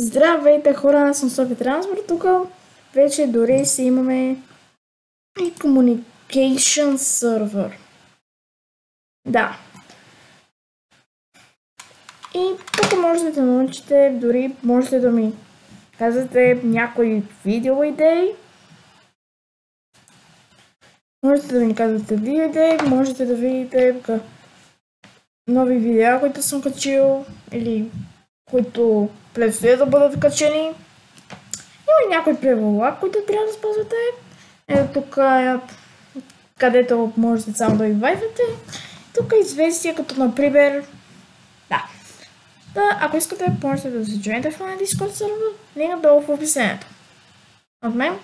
Здравейте хора, аз съм Софи Транспорт. Тук вече дори си имаме и Communication Server. Да. И тук можете да научите, дори можете да ми казвате някои видео идеи. Можете да ми казвате видео идеи, можете да видите нови видеа, които съм качил или които предстоят да бъдат качени. Има някои правила, които трябва да спазвате. Ето тук, където можете само да инвайтвате. Тук е известия, като например... Да. Да, ако искате, можете да се джойнете в моя Discord сервер, линк долу в описанието. От мен,